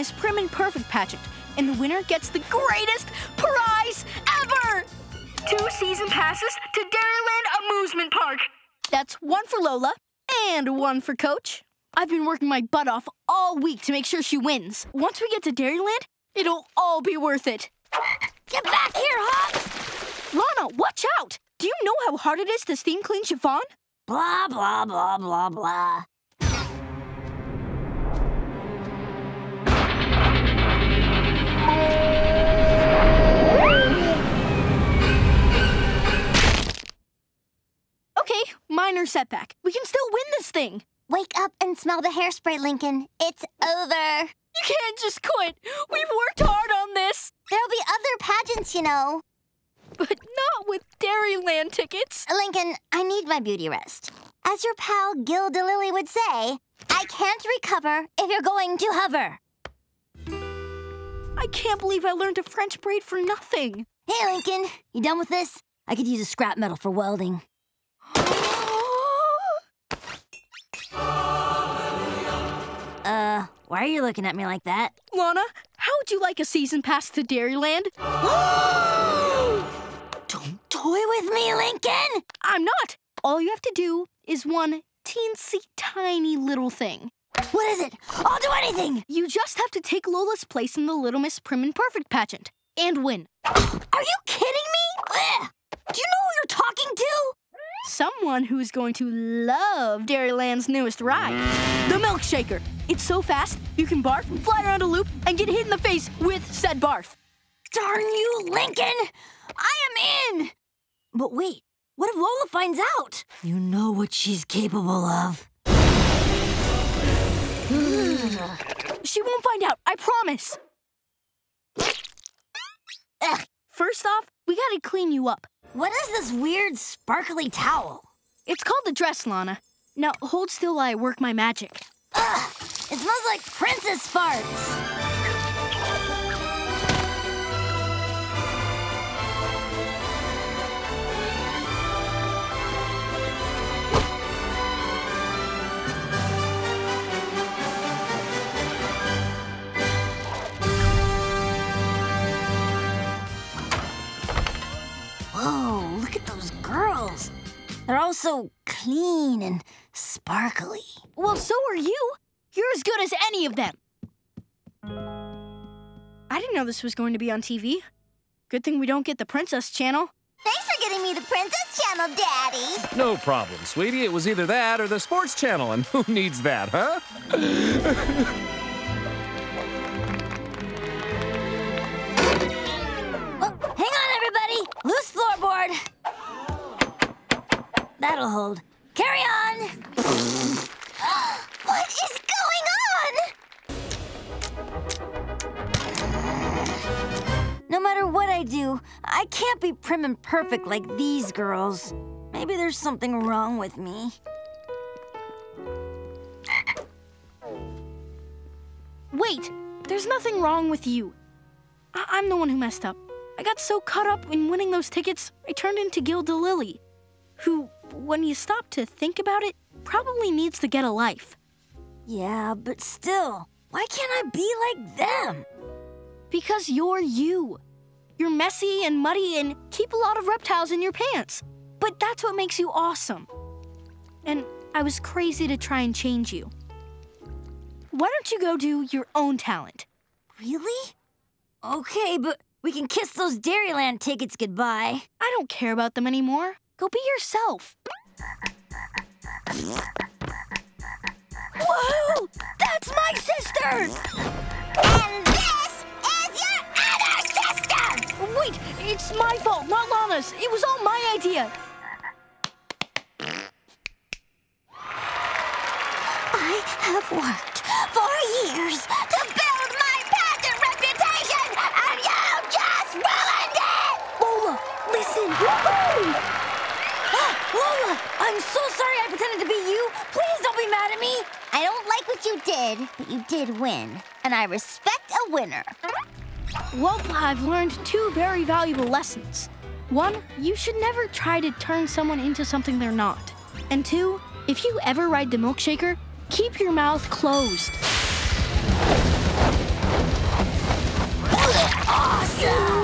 Miss Prim and Perfect pageant, and the winner gets the greatest prize ever! Two season passes to Dairyland Amusement Park. That's one for Lola and one for Coach. I've been working my butt off all week to make sure she wins. Once we get to Dairyland, it'll all be worth it. Get back here, Hops! Lana, watch out! Do you know how hard it is to steam clean chiffon? Blah, blah, blah, blah, blah. Okay, minor setback. We can still win this thing. Wake up and smell the hairspray, Lincoln. It's over. You can't just quit. We've worked hard on this. There'll be other pageants, you know. But not with Dairyland tickets. Lincoln, I need my beauty rest. As your pal Gil DeLilly would say, I can't recover if you're going to hover. I can't believe I learned a French braid for nothing. Hey, Lincoln, you done with this? I could use a scrap metal for welding. Uh, why are you looking at me like that? Lana, how would you like a season pass to Dairyland? Don't toy with me, Lincoln! I'm not. All you have to do is one teensy tiny little thing. What is it? I'll do anything! You just have to take Lola's place in the Little Miss Prim and Perfect pageant and win. Are you kidding me? Ugh. Do you know who you're talking to? Someone who's going to love Dairyland's newest ride, the Milkshaker. It's so fast, you can barf, fly around a loop, and get hit in the face with said barf. Darn you, Lincoln! I am in! But wait, what if Lola finds out? You know what she's capable of. She won't find out, I promise. Ugh, First off, we gotta clean you up. what is this weird sparkly towel? It's called the dress, Lana. Now hold still while I work my magic. Ugh, it smells like princess farts. So clean and sparkly. Well, so are you. You're as good as any of them. I didn't know this was going to be on TV. Good thing we don't get the Princess Channel. Thanks for getting me the Princess Channel, Daddy. No problem, sweetie. It was either that or the sports channel, and who needs that, huh? That'll hold. Carry on. what is going on? No matter what I do, I can't be prim and perfect like these girls. Maybe there's something wrong with me. Wait, there's nothing wrong with you. I- I'm the one who messed up. I got so caught up in winning those tickets, I turned into Gilda Lily, who, when you stop to think about it, probably needs to get a life. Yeah, but still, why can't I be like them? Because you're you. You're messy and muddy and keep a lot of reptiles in your pants. But that's what makes you awesome. And I was crazy to try and change you. Why don't you go do your own talent? Really? Okay, but we can kiss those Dairyland tickets goodbye. I don't care about them anymore. Go be yourself. Whoa! That's my sister! And this is your other sister! Wait, it's my fault, not Lana's. It was all my idea. I have worked for years to I'm so sorry I pretended to be you. Please don't be mad at me. I don't like what you did, but you did win. And I respect a winner. Well, I've learned two very valuable lessons. One, you should never try to turn someone into something they're not. And two, if you ever ride the milkshaker, keep your mouth closed. Awesome!